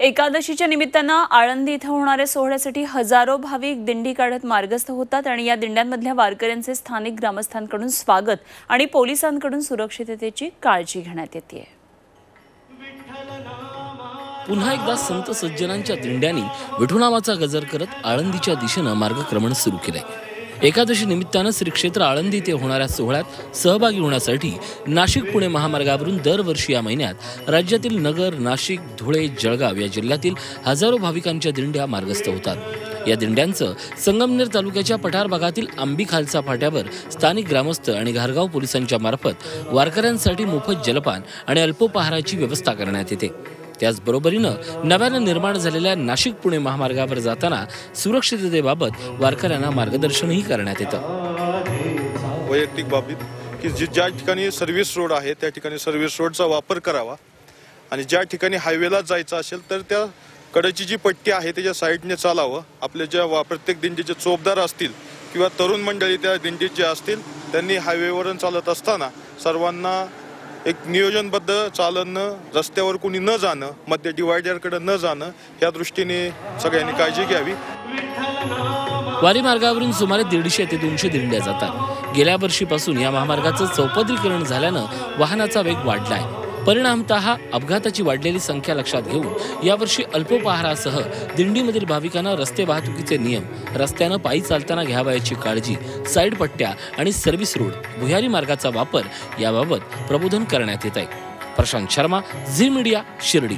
एकादशीच्या निमित्तानं आळंदी इथं होणाऱ्या सोहळ्यासाठी हजारो भाविक दिंडी काढत मार्गस्थ होतात आणि या दिंड्यांमधल्या वारकऱ्यांचे स्थानिक ग्रामस्थांकडून स्वागत आणि पोलिसांकडून सुरक्षिततेची काळजी घेण्यात येते. पुन्हा एकदा संत सज्जनांच्या दिंड्यांनी विठुनामाचा गजर करत आळंदीच्या दिशेनं मार्गक्रमण सुरू केलंय. एकादशी निमित्तानं श्री क्षेत्र आळंदी येथे होणाऱ्या सोहळ्यात सहभागी होण्यासाठी नाशिक पुणे महामार्गावरून दरवर्षी या महिन्यात राज्यातील नगर नाशिक धुळे जळगाव या जिल्ह्यातील हजारो भाविकांच्या दिंड्या मार्गस्थ होतात. या दिंड्यांचं संगमनेर तालुक्याच्या पठार भागातील आंबी खालसा फाट्यावर स्थानिक ग्रामस्थ आणि घारगाव पोलिसांच्या मार्फत वारकऱ्यांसाठी मोफत जलपान आणि अल्पोपहाराची व्यवस्था करण्यात येते. त्याचबरोबरीनं नव्यानं निर्माण झालेल्या नाशिक पुणे महामार्गावर जाताना सुरक्षिततेबाबत वारकऱ्यांना मार्गदर्शनही करण्यात येतं. वैयक्तिक बाबतीत की जी ज्या ठिकाणी सर्व्हिस रोड आहे त्या ठिकाणी सर्व्हिस रोडचा वापर करावा. आणि ज्या ठिकाणी हायवेला जायचं असेल तर त्या कडेची जी पट्टी आहे त्याच्या साईडने चालावं. आपल्या ज्या वा प्रत्येक दिंडीचे चोपदार असतील किंवा तरुण मंडळी त्या दिंडीत जे असतील त्यांनी हायवेवरून चालत असताना सर्वांना एक नियोजनबद्ध चालणं रस्त्यावर कुणी न जाणं मध्य डिवायडरकडे न जाणं या दृष्टीने सगळ्यांनी काळजी घ्यावी. वारी मार्गावरून सुमारे दीडशे ते दोनशे दिंड्या जातात. गेल्या वर्षीपासून या महामार्गाचं चौपदरीकरण झाल्यानं वाहनाचा वेग वाढला आहे. परिणामतः अपघाताची वाढलेली संख्या लक्षात घेऊन यावर्षी अल्पोपहारासह दिंडीमधील भाविकांना रस्ते वाहतुकीचे नियम रस्त्यानं पायी चालताना घ्यावयाची काळजी साईड पट्ट्या आणि सर्व्हिस रोड भुयारी मार्गाचा वापर याबाबत प्रबोधन करण्यात येत आहे प्रशांत शर्मा झी मीडिया शिर्डी.